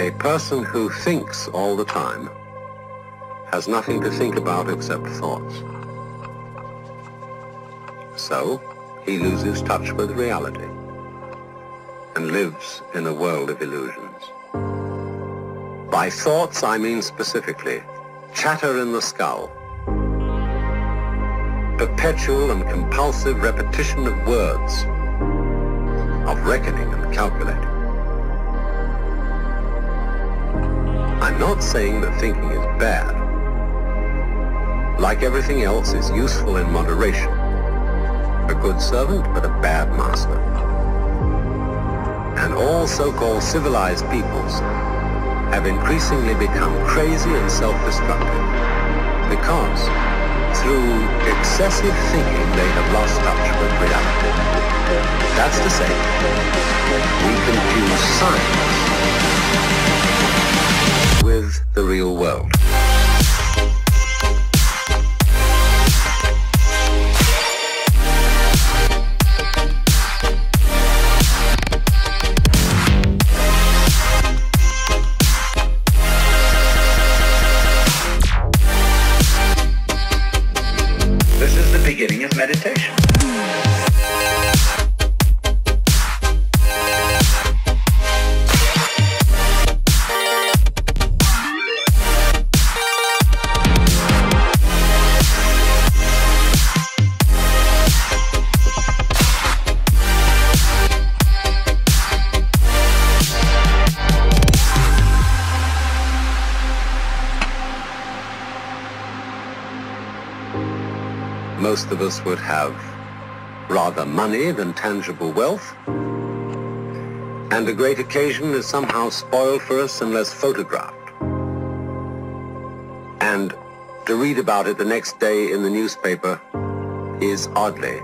A person who thinks all the time has nothing to think about except thoughts. So, he loses touch with reality and lives in a world of illusions. By thoughts, I mean specifically chatter in the skull, perpetual and compulsive repetition of words, of reckoning and calculating. I'm not saying that thinking is bad. Like everything else, is useful in moderation. A good servant, but a bad master. And all so-called civilized peoples have increasingly become crazy and self-destructive because through excessive thinking they have lost touch with reality. That's to say, we confuse science the real world. This is the beginning of meditation. Most of us would have rather money than tangible wealth. And a great occasion is somehow spoiled for us unless photographed. And to read about it the next day in the newspaper is oddly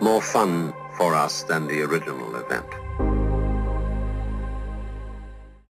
more fun for us than the original event.